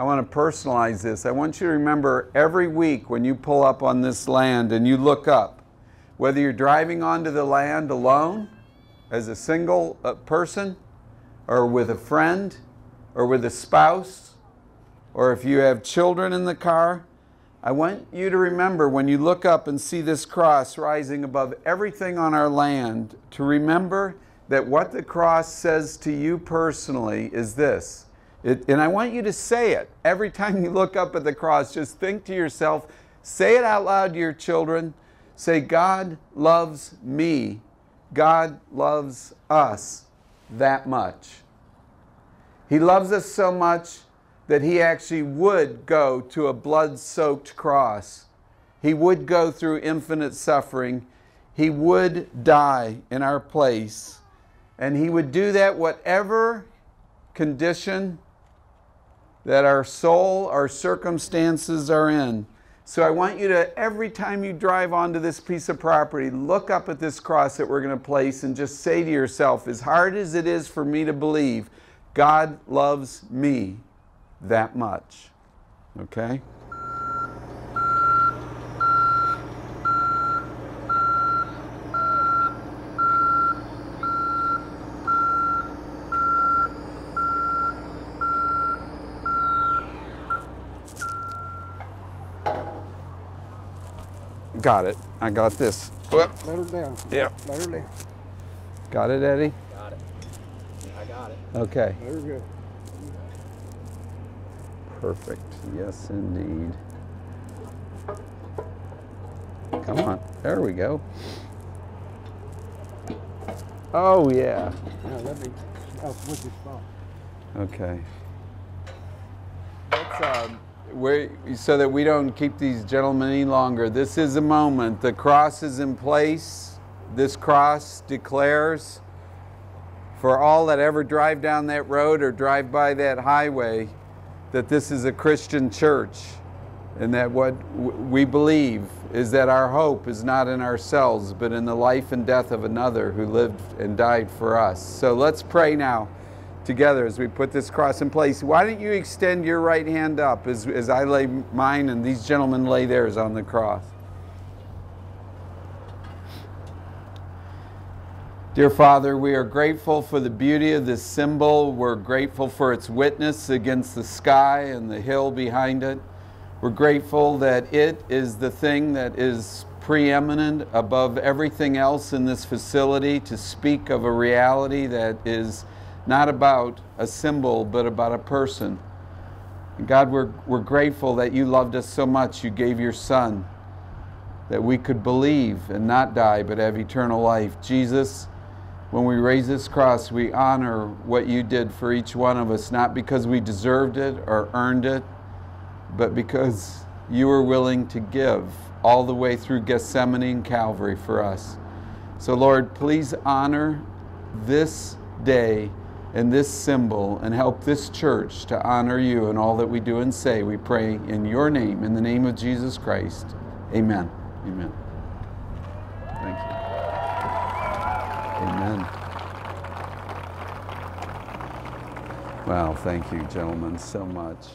I want to personalize this. I want you to remember every week when you pull up on this land and you look up, whether you're driving onto the land alone, as a single uh, person, or with a friend, or with a spouse, or if you have children in the car, I want you to remember when you look up and see this cross rising above everything on our land, to remember that what the cross says to you personally is this it, and I want you to say it every time you look up at the cross. Just think to yourself, say it out loud to your children. Say, God loves me. God loves us that much. He loves us so much that He actually would go to a blood soaked cross. He would go through infinite suffering. He would die in our place. And He would do that, whatever condition that our soul, our circumstances are in. So I want you to, every time you drive onto this piece of property, look up at this cross that we're going to place and just say to yourself, as hard as it is for me to believe, God loves me that much. Okay? Got it. I got this. Let her down. Yeah. Let her down. Got it, Eddie? Got it. I got it. Okay. Let her go. Perfect. Yes, indeed. Come on. There we go. Oh, yeah. Now let me, I'll switch your spot. Okay. Let's, um, we so that we don't keep these gentlemen any longer, this is a moment. The cross is in place. This cross declares for all that ever drive down that road or drive by that highway that this is a Christian church and that what we believe is that our hope is not in ourselves but in the life and death of another who lived and died for us. So let's pray now together as we put this cross in place. Why don't you extend your right hand up as, as I lay mine and these gentlemen lay theirs on the cross? Dear Father, we are grateful for the beauty of this symbol. We're grateful for its witness against the sky and the hill behind it. We're grateful that it is the thing that is preeminent above everything else in this facility to speak of a reality that is not about a symbol, but about a person. And God, we're, we're grateful that you loved us so much, you gave your Son, that we could believe and not die, but have eternal life. Jesus, when we raise this cross, we honor what you did for each one of us, not because we deserved it or earned it, but because you were willing to give all the way through Gethsemane and Calvary for us. So, Lord, please honor this day and this symbol and help this church to honor you in all that we do and say. We pray in your name, in the name of Jesus Christ. Amen. Amen. Thank you. Amen. Wow, thank you, gentlemen, so much.